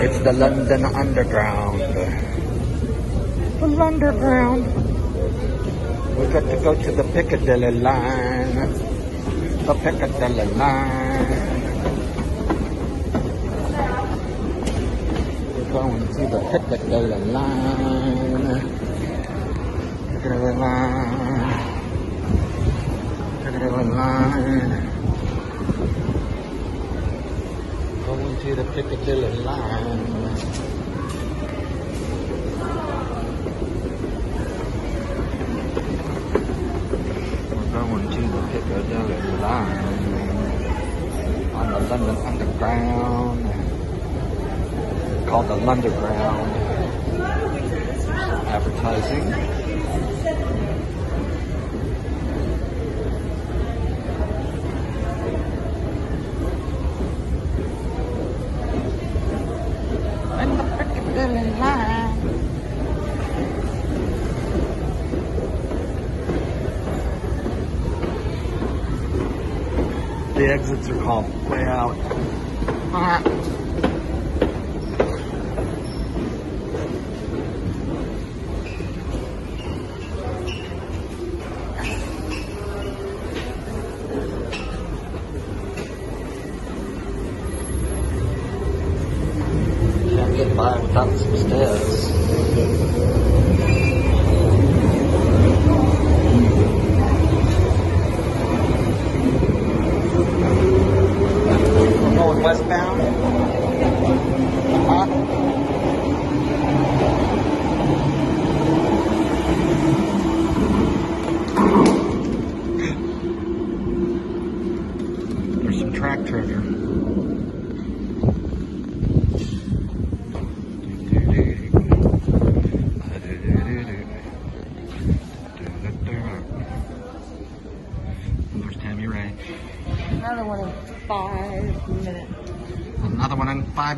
It's the London Underground. The Underground. We got to go to the Piccadilly line. The Piccadilly line. We're going to the Piccadilly line. Piccadilly line. Piccadilly line. Going to the Piccadilly line. We're going to the Piccadilly line on the London Underground, called the Londonground. Advertising. The exits are called way out. By without some stairs. Going westbound? Huh? There's some tractor here. Another one in five minutes. Another one in five